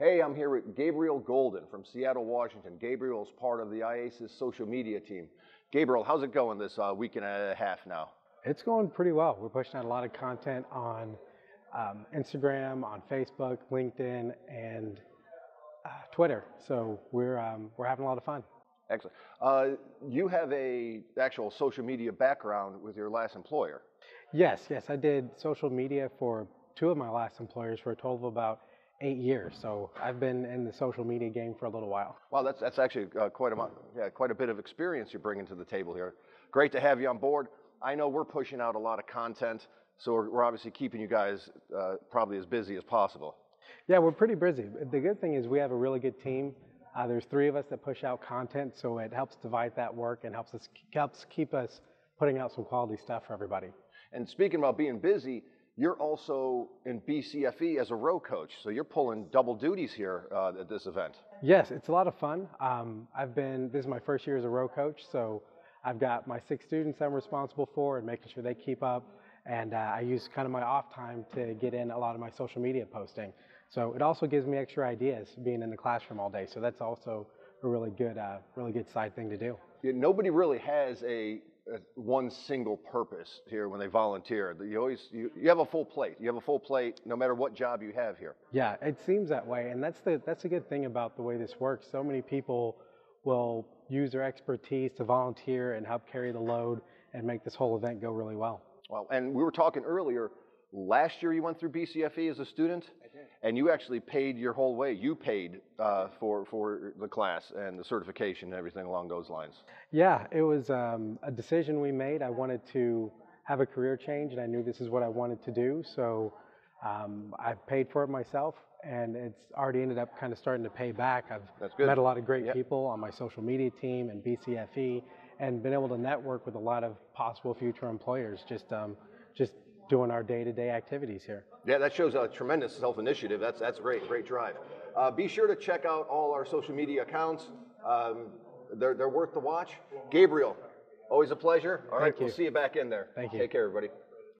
Hey, I'm here with Gabriel Golden from Seattle, Washington. Gabriel is part of the IACIS social media team. Gabriel, how's it going this uh, week and a half now? It's going pretty well. We're pushing out a lot of content on um, Instagram, on Facebook, LinkedIn, and uh, Twitter. So we're um, we're having a lot of fun. Excellent. Uh, you have a actual social media background with your last employer. Yes, yes, I did social media for two of my last employers for a total of about eight years. So I've been in the social media game for a little while. Wow, that's that's actually uh, quite a yeah, quite a bit of experience you're bringing to the table here. Great to have you on board. I know we're pushing out a lot of content, so we're, we're obviously keeping you guys uh, probably as busy as possible. Yeah, we're pretty busy. The good thing is we have a really good team. Uh, there's three of us that push out content, so it helps divide that work and helps us helps keep us putting out some quality stuff for everybody. And speaking about being busy, you're also in BCFE as a row coach, so you're pulling double duties here uh, at this event. Yes, it's a lot of fun. Um, I've been this is my first year as a row coach, so I've got my six students I'm responsible for and making sure they keep up, and uh, I use kind of my off time to get in a lot of my social media posting. So it also gives me extra ideas being in the classroom all day. So that's also a really good, uh, really good side thing to do. Yeah, nobody really has a, a, one single purpose here when they volunteer. You always you, mm-hmm. you have a full plate. You have a full plate no matter what job you have here. Yeah, it seems that way, and that's the that's a good thing about the way this works. So many people will use their expertise to volunteer and help carry the load and make this whole event go really well. Well, and we were talking earlier. Last year you went through BCFE as a student and you actually paid your whole way. You paid uh, for for the class and the certification and everything along those lines. Yeah, it was um, a decision we made. I wanted to have a career change, and I knew this is what I wanted to do. So um, I paid for it myself, and it's already ended up kind of starting to pay back. I've met a lot of great yep. people on my social media team and BCFE, and been able to network with a lot of possible future employers. Just um, just doing our day-to-day activities here. Yeah, that shows a tremendous self-initiative. That's that's great, great drive. Uh, be sure to check out all our social media accounts. Um, they're they're worth the watch. Gabriel, always a pleasure. All right, we'll see you back in there. Thank you. Take care, everybody.